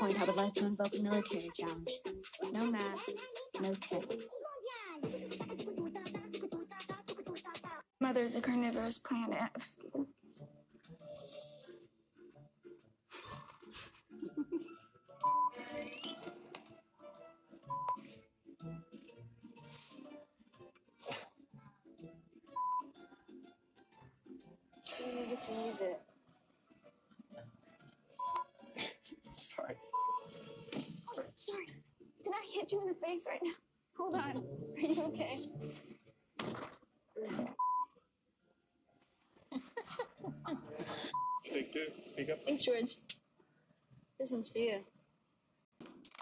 point, I would like to invoke a military challenge. No masks, no tips. Mother's a carnivorous planet. You needed to use it. Sorry. Oh, sorry. Did I hit you in the face right now? Hold on. Are you okay? Take two. Pick up. Thanks, George. This one's for you.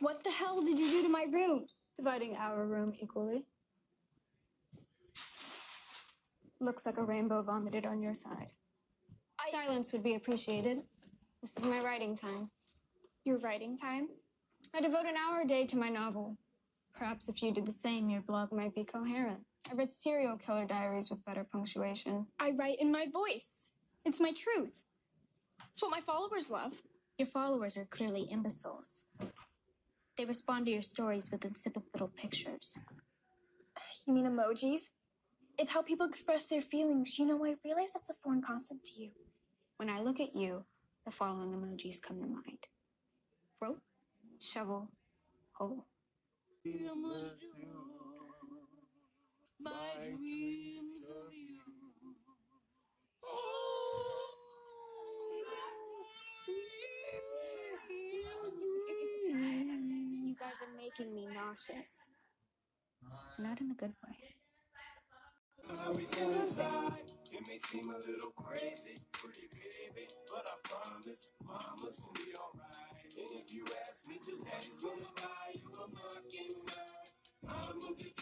What the hell did you do to my room? Dividing our room equally. Looks like a rainbow vomited on your side. Silence would be appreciated. This is my writing time. Your writing time? I devote an hour a day to my novel. Perhaps if you did the same, your blog might be coherent. I read serial killer diaries with better punctuation. I write in my voice. It's my truth. It's what my followers love. Your followers are clearly imbeciles. They respond to your stories with insipid little pictures. You mean emojis? It's how people express their feelings. You know, I realize that's a foreign concept to you. When I look at you, the following emojis come to mind rope, shovel, hole. You guys are making me nauseous. Not in a good way. It may seem a little crazy, pretty baby, but I promise, mama's Nobody's gonna buy you a mockingbird. I'm gonna big